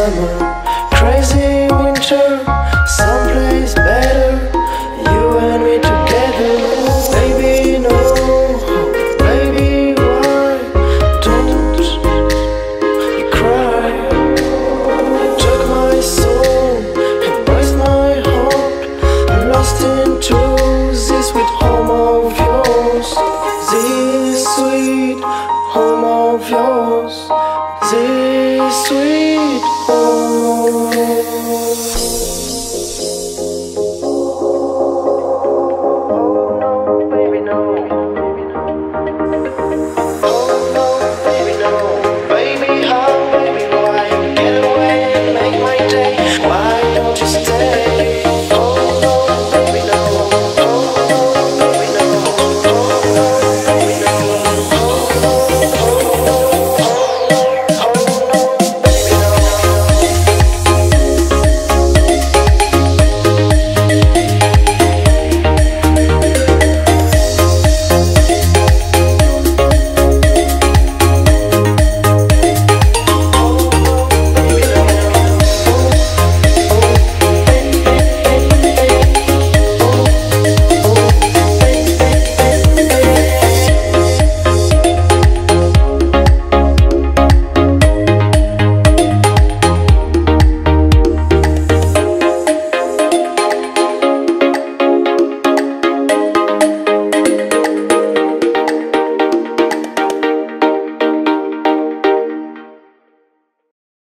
summer, crazy winter, someplace better. You and me together, baby. No, baby, why don't you cry? Took my soul and placed my heart, lost into this sweet home of yours, this sweet home of yours, this sweet.